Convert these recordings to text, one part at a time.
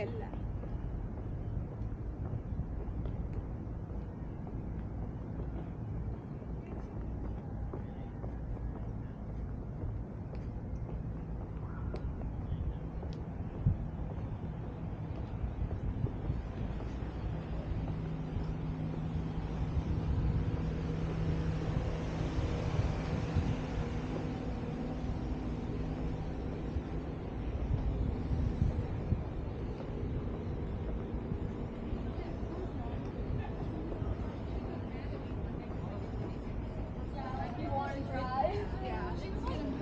Bella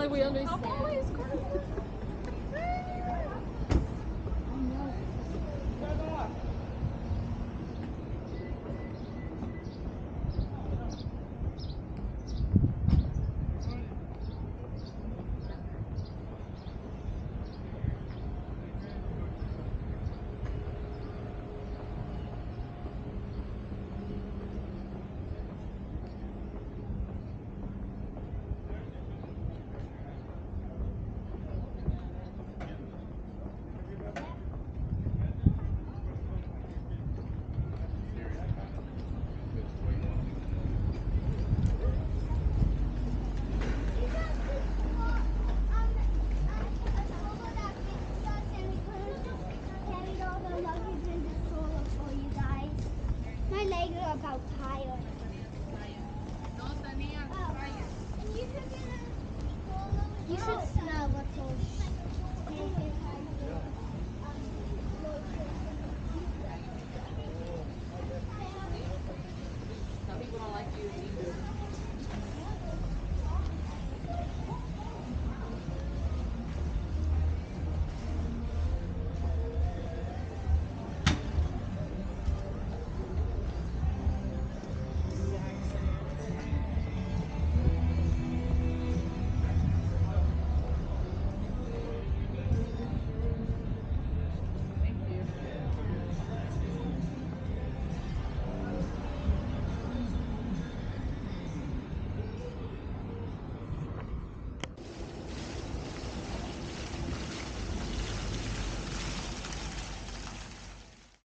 Like we understand. Should